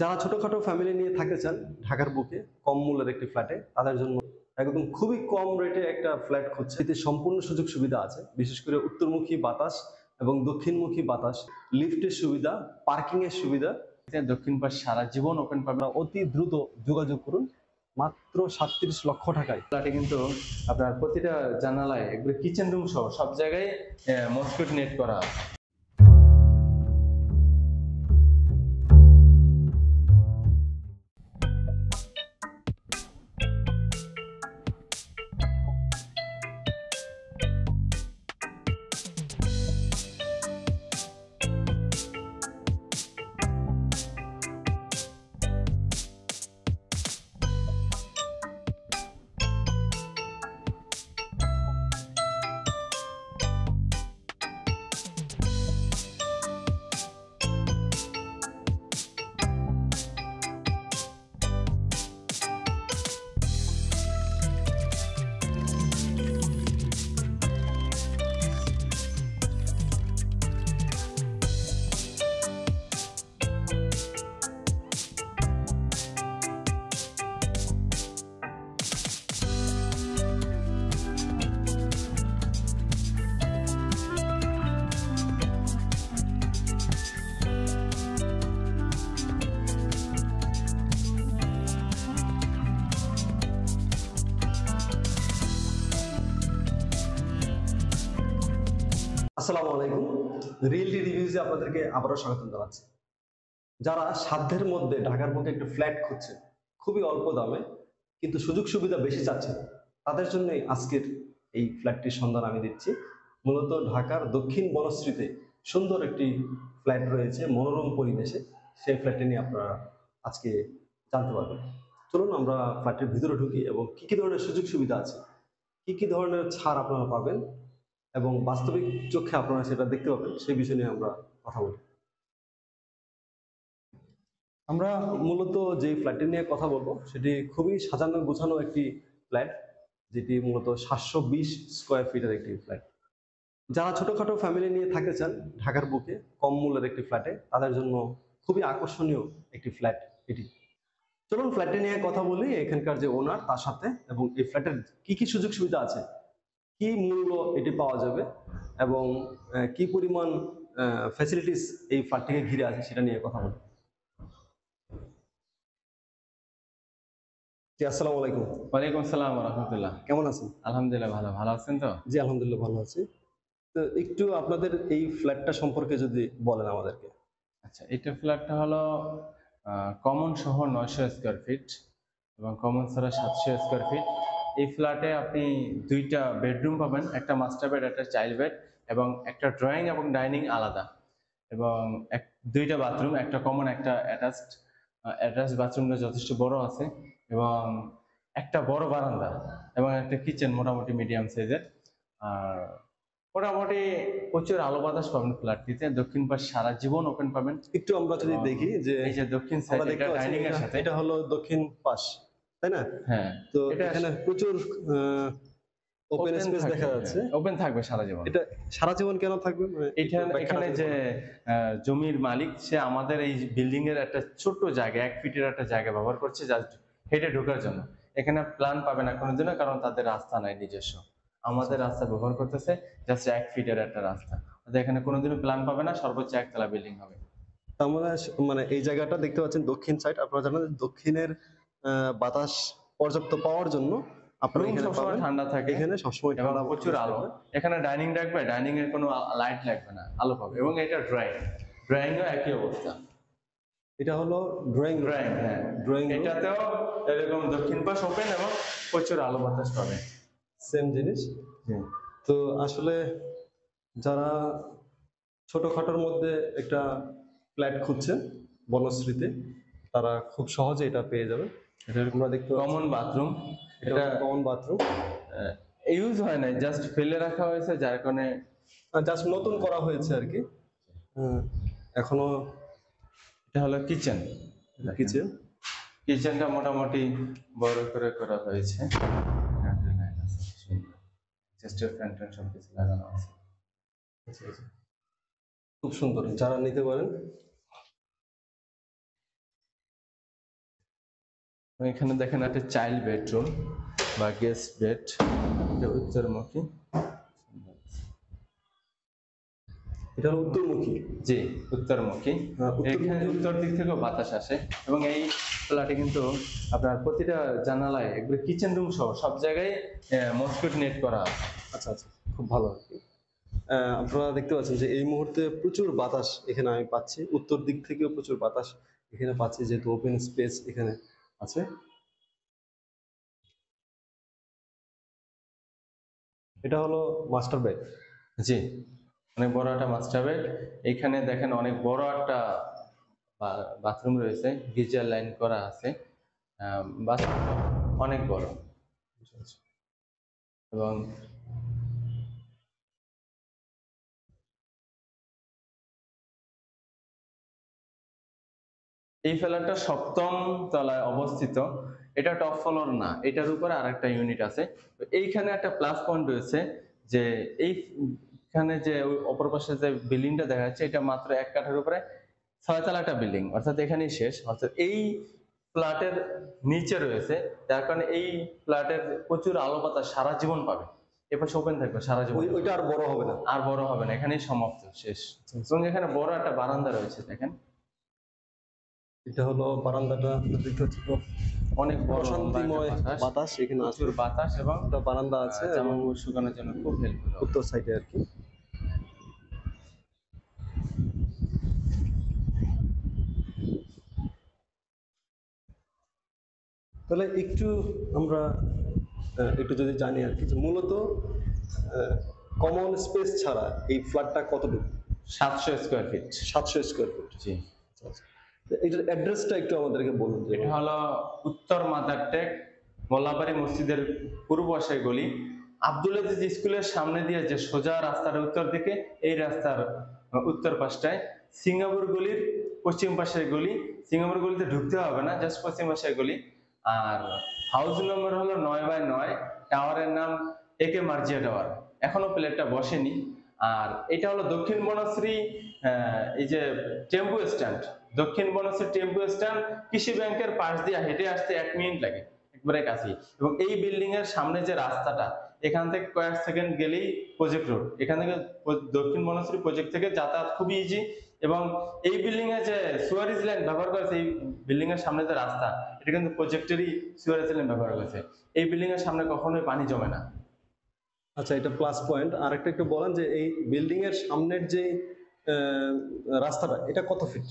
যারা ছোটখাটো ফ্যামিলি নিয়ে থাকতে চান, ঢাকার বুকে কম মূল্যের একটি ফ্ল্যাটে তাদের জন্য একদম খুবই কম রেটে একটা ফ্ল্যাট খুঁজছে। এতে সম্পূর্ণ সুযোগ সুবিধা আছে, বিশেষ করে উত্তরমুখী বাতাস এবং দক্ষিণমুখী বাতাস লিফটের সুবিধা পার্কিং এর সুবিধা। দক্ষিণ পাশ সারা জীবন ওপেন পাবেন। অতি দ্রুত যোগাযোগ করুন, মাত্র সাতত্রিশ লক্ষ টাকায়। ফ্ল্যাটে কিন্তু আপনার প্রতিটা জানালায় একবারে কিচেন রুম সহ সব জায়গায় মসকিউট নেট করা আছে। আসসালামু আলাইকুম। রিয়েলটি রিভিউজে আপনাদেরকে আবারও স্বাগতম জানাচ্ছি। যারা সাধ্যের মধ্যে ঢাকার বুকে একটা ফ্ল্যাট খুঁজছে খুবই অল্প দামে, কিন্তু সুযোগ সুবিধা বেশি চাচ্ছে তাদের জন্যই আজকের এই ফ্ল্যাটটির সন্ধান আমি দিচ্ছি। মূলত ঢাকার দক্ষিণ বনশ্রীতে সুন্দর একটি ফ্ল্যাট রয়েছে, মনোরম পরিবেশে। সেই ফ্ল্যাটটি নিয়ে আপনারা আজকে জানতে পারবেন। চলুন আমরা ফ্ল্যাটের ভিতরে ঢুকি এবং কি কি ধরনের সুযোগ সুবিধা আছে, কি কি ধরনের ছাড় আপনারা পাবেন এবং বাস্তবিক চোখে আপনারা সেটা দেখতে পাবেন, সেই বিষয় নিয়ে আমরা কথা বলি। আমরা মূলত যে ফ্ল্যাটটি নিয়ে কথা বলব, সেটি খুবই সাজানো গোছানো একটি ফ্ল্যাট যেটি মূলত সাতশো বিশ স্কোয়ার ফিটের একটি ফ্ল্যাট যারা ছোটখাটো ফ্যামিলি নিয়ে থাকতে চান, ঢাকার বুকে কম মূল্যের একটি ফ্ল্যাটে তাদের জন্য খুবই আকর্ষণীয় একটি ফ্ল্যাট এটি। চলুন ফ্ল্যাটটি নিয়ে কথা বলি, এখানকার যে ওনার তার সাথে, এবং এই ফ্ল্যাটের কি কি সুযোগ সুবিধা আছে কি মূল্য এটি পাওয়া যাবে এবং কি পরিমাণ ফ্যাসিলিটিস এই ফ্ল্যাটটিকে ঘিরে আছে সেটা নিয়ে কথা বলি জি আসসালামু আলাইকুম। ওয়ালাইকুম আসসালাম রহমতুল্লাহ। কেমন আছেন? আলহামদুলিল্লাহ ভালো। ভালো আছেন তো? জি আলহামদুলিল্লাহ ভালো আছি। তো একটু আপনাদের এই ফ্ল্যাটটা সম্পর্কে যদি বলেন আমাদেরকে। আচ্ছা এটা ফ্ল্যাটটা হলো কমন সহ নয়শো স্কোয়ার ফিট এবং কমন ছাড়া সাতশো স্কোয়ার ফিট এই ফ্ল্যাটে আপনি দুইটা বেডরুম পাবেন একটা মাস্টার বেড একটা চাইল্ড বেড এবং একটা ড্রয়িং এবং ডাইনিং আলাদা। এবং এক দুইটা বাথরুম একটা কমন একটা অ্যাটাচড অ্যাটাচ বাথরুমটা যথেষ্ট বড় আছে এবং একটা বড় বারান্দা এবং একটা কিচেন মোটামুটি মিডিয়াম সাইজের আর মোটামুটি প্রচুর আলো বাতাস পাবেন ফ্ল্যাটটিতে দক্ষিণ পাশ সারা জীবন ওপেন পাবেন। একটু আমরা যদি দেখি যে এই যে দক্ষিণ সাইড ডাইনিং এর সাথে। এটা হলো দক্ষিণ পাশ। তাই না? হ্যাঁ। তো এখানে প্রচুর ওপেন স্পেস দেখা যাচ্ছে। ওপেন থাকবে সারা জীবন। এটা সারা জীবন কেন থাকবে? মানে এখানে এখানে যে জমির মালিক সে আমাদের এই বিল্ডিং এর একটা ছোট্ট জায়গা এক ফিটের একটা জায়গা ব্যবহার করছে জাস্ট হেঁটে ঢোকার জন্য। এখানে প্ল্যান পাবে না কোনোদিনও কারণ তাদের রাস্তা নাই নিজস্ব। আমাদের রাস্তা ব্যবহার করতেছে জাস্ট এক ফিটের একটা রাস্তা। এখানে কোনোদিনও প্ল্যান পাবে না সর্বোচ্চ একতলা বিল্ডিং হবে। তার মানে মানে এই জায়গাটা দেখতে পাচ্ছেন দক্ষিণ সাইড আপনারা জানেন দক্ষিণের বাতাস পর্যাপ্ত পাওয়ার জন্য আপনারা রুম এখানে সবসময় ঠান্ডা থাকে এখানে সবসময় ঠান্ডা প্রচুর আলো। এখানে ডাইনিং রাখবে ডাইনিং এর কোনো লাইট লাগবে না আলো পাবে। এবং এটা ড্রয়িং ড্রয়িং ও একই অবস্থা। এটা হলো ড্রয়িং ড্রয়িং হ্যাঁ। ড্রয়িং এটাতেও এরকম দক্ষিণ পাশ ওপেন এবং প্রচুর আলো বাতাস পাবে। সেম জিনিস। তো আসলে যারা ছোটখাটোর মধ্যে একটা ফ্ল্যাট খুঁজছেন বনশ্রীতে তারা খুব সহজে এটা পেয়ে যাবে এটা দেখতে কমন বাথরুম এটা কমন বাথরুম ইউজ হয় না জাস্ট ফেলে রাখা হয়েছে যার কারণে জাস্ট নতুন করা হয়েছে আর কি। এখনও এটা হলো কিচেন কিচেন কিচেনটা মোটামুটি বড় করে করা হয়েছে। চেস্টের ফ্যান ট্যান সব কিছু লাগানো আছে। খুব সুন্দর যারা নিতে পারেন। এখানে দেখেন একটা চাইল্ড বেডরুম বা গেস্ট বেড এটা উত্তরমুখী। এটা হলো উত্তরমুখী? জি উত্তরমুখী। হ্যাঁ, এখানে উত্তর দিক থেকেও বাতাস আসে এবং এই ফ্ল্যাটে কিন্তু আপনার প্রতিটা জানালায় একবারে কিচেন রুম সহ সব জায়গায় মসকিট নেট করা আছে। আচ্ছা আচ্ছা। খুব ভালো আর কি। আপনারা দেখতে পাচ্ছেন যে এই মুহূর্তে প্রচুর বাতাস এখানে আমি পাচ্ছি। উত্তর দিক থেকেও প্রচুর বাতাস এখানে পাচ্ছি যেহেতু ওপেন স্পেস এখানে। আছে? এটা হলো মাস্টার বেড জি, অনেক বড় একটা মাস্টার বেড এখানে দেখেন অনেক বড় একটা বাথরুম রয়েছে, গিজার লাইন করা আছে। বাথরুম অনেক বড়। এবং এই ফ্ল্যাটটা সপ্তম তলায় অবস্থিত। এটা টপ ফ্লোর না এটার উপরে আরেকটা ইউনিট আছে। তো এইখানে একটা প্লাস পয়েন্ট রয়েছে যে এইখানে যে অপর পাশে যে বিল্ডিংটা দেখা যাচ্ছে এটা মাত্র এক কাঠার উপরে ছয়তলা একটা বিল্ডিং অর্থাৎ এখানেই শেষ। অর্থাৎ এই ফ্ল্যাটের নিচে রয়েছে যার কারণে এই ফ্ল্যাটের প্রচুর আলো বাতাস সারা জীবন পাবে। এপাশে ওপেন থাকবে সারা জীবন। ওইটা আর বড় হবে না। আর বড় হবে না এখানেই সমাপ্ত শেষ। এবং এখানে বড় একটা বারান্দা রয়েছে দেখেন। এটা হলো বারান্দাটা দেখতে পাচ্ছি অনেক বড় বাতাস, এখানে প্রচুর বাতাস এবং একটা বারান্দা আছে। এবং শুকানোর জন্য খুব হেল্পফুল উত্তর সাইডে আর কি। তাহলে একটু আমরা আহ, একটু যদি জানি আর কি যে মূলত কমন স্পেস ছাড়া এই ফ্ল্যাটটা কতটুকু? সাতশো স্কোয়ার ফিট সাতশো স্কোয়ার ফিট জি। এটার অ্যাড্রেসটা একটু আমাদেরকে বলুন এটা হলো উত্তর মাদারটেক মোল্লাবাড়ি মসজিদের পূর্ব পাশে গলি। আব্দুল আজিজ স্কুলের সামনে দিয়ে যে সোজা রাস্তার উত্তর দিকে, এই রাস্তার উত্তর পাশটায় সিঙ্গাপুর গলির পশ্চিম পাশের গলি। সিঙ্গাপুর গলিতে ঢুকতে হবে না জাস্ট পশ্চিম পাশের গলি। আর হাউস নম্বর হলো নয় বাই নয় টাওয়ারের নাম একে মার্জিয়া টাওয়ার এখনও প্লেটটা বসেনি। আর এটা হলো দক্ষিণ বনশ্রী এই যে টেম্পু স্ট্যান্ড দক্ষিণ বনশ্রী টেম্পু স্ট্যান্ড কৃষি ব্যাংকের পাশ দিয়ে হেঁটে আসতে এক মিনিট লাগে, একবারে কাছেই। এবং এই বিল্ডিং এর সামনে যে রাস্তাটা, এখান থেকে কয়েক সেকেন্ড গেলেই প্রজেক্ট রোড। এখান থেকে দক্ষিণ বনশ্রী প্রজেক্ট থেকে যাতায়াত খুবই ইজি এবং এই বিল্ডিং এ যে সুয়ারিজ লাইন ব্যবহার করেছে এই বিল্ডিং এর সামনে যে রাস্তা, এটা কিন্তু প্রজেক্টেরই সুয়ারিজ লাইন ব্যবহার করেছে এই বিল্ডিং এর সামনে কখনোই পানি জমে না। আচ্ছা এটা প্লাস পয়েন্ট আর একটা একটু বলেন যে এই বিল্ডিং এর সামনের যে রাস্তাটা, এটা কত ফিট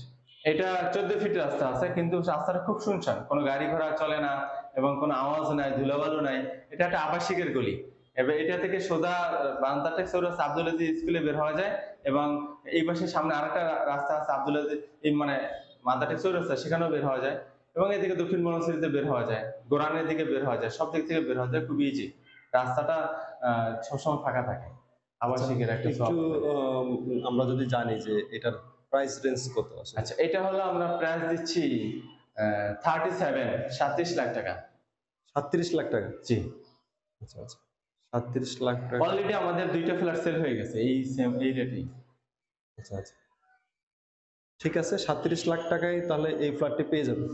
এটা চোদ্দ ফিট রাস্তা আছে কিন্তু রাস্তাটা খুব শুনশান। কোনো গাড়ি ঘোড়া চলে না এবং কোনো আওয়াজ নাই ধুলাবালু নাই। এটা একটা আবাসিকের গলি। এবার এটা থেকে সোজা বান্তাটেক সৌরাস আব্দুল আজিজ স্কুলে বের হওয়া যায় এবং এই পাশে সামনে আরেকটা রাস্তা আছে আব্দুল আজিজ এই মানে মাদাটেক চৌরাস্তা সেখানেও বের হওয়া যায়। এবং এদিকে দক্ষিণ বনশ্রীতে বের হওয়া যায় গোরানের দিকে বের হওয়া যায়। সব দিক থেকে বের হওয়া যায় খুব ইজি রাস্তাটা আহ, সবসময় ফাঁকা থাকে। আবাসিকের একটা একটু আমরা যদি জানি যে এটার প্রাইস রেঞ্জ কত আচ্ছা এটা হলো আমরা প্রাইস দিচ্ছি থার্টি সেভেন সাতত্রিশ লাখ টাকা। সাতত্রিশ লাখ টাকা? জি। আচ্ছা আচ্ছা। সাতত্রিশ লাখ টাকা। অলরেডি আমাদের দুইটা ফ্ল্যাট সেল হয়ে গেছে এই সেম এই রেটেই আচ্ছা আচ্ছা। ঠিক আছে সাতত্রিশ লাখ টাকায় তাহলে এই ফ্ল্যাটটি পেয়ে যাবেন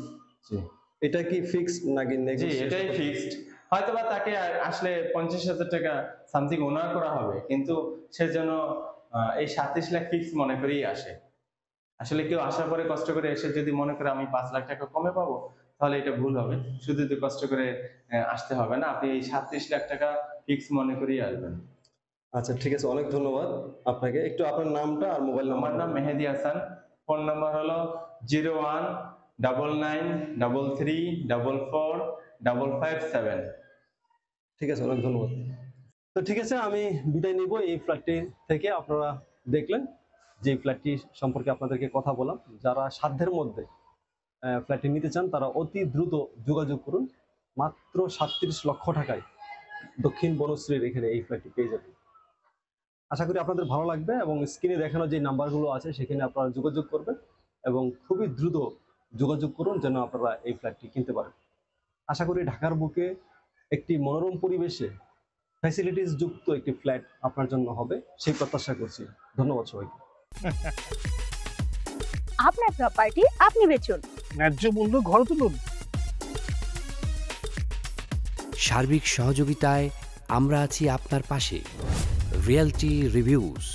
জি। এটা কি ফিক্স নাকি জি এটাই ফিক্সড হয়তো বা তাকে আসলে পঞ্চাশ হাজার টাকা সামথিং ওনার করা হবে কিন্তু সে যেন আহ, এই সাতত্রিশ লাখ ফিক্স মনে করেই আসে। আসলে কেউ আসার পরে কষ্ট করে এসে যদি মনে করে আমি পাঁচ লাখ টাকা কমে পাবো তাহলে এটা ভুল হবে। শুধু তো কষ্ট করে আসতে হবে না। আপনি এই সাতত্রিশ লাখ টাকা ফিক্স মনে করেই আসবেন। আচ্ছা ঠিক আছে। অনেক ধন্যবাদ আপনাকে। একটু আপনার নামটা আর মোবাইল আমার নাম্বার নাম মেহেদি হাসান। ফোন নাম্বার হলো zero one double nine double three double four double five seven. ঠিক আছে অনেক ধন্যবাদ। তো ঠিক আছে আমি বিদায় নিব এই ফ্ল্যাটটি থেকে। আপনারা দেখলেন। যে ফ্ল্যাটটি সম্পর্কে আপনাদেরকে কথা বললাম, যারা সাধ্যের মধ্যে ফ্ল্যাটটি নিতে চান, তারা অতি দ্রুত যোগাযোগ করুন। মাত্র সাতত্রিশ লক্ষ টাকায় দক্ষিণ বনশ্রীর এখানে এই ফ্ল্যাটটি পেয়ে যাবেন। আশা করি আপনাদের ভালো লাগবে এবং স্ক্রিনে দেখানো যে নাম্বারগুলো আছে, সেখানে আপনারা যোগাযোগ করবেন এবং খুবই দ্রুত যোগাযোগ করুন যেন আপনারা এই ফ্ল্যাটটি কিনতে পারেন। আশা করি ঢাকার বুকে একটি মনোরম পরিবেশে ফ্যাসিলিটিস যুক্ত একটি ফ্ল্যাট আপনার জন্য হবে, সেই প্রত্যাশা করছি। ধন্যবাদ সবাইকে। আপনার প্রপার্টি আপনি বেচুন। ন্যায্য মূল্য ঘর তুলুন। সার্বিক সহযোগিতায় আমরা আছি আপনার পাশে। Realty reviews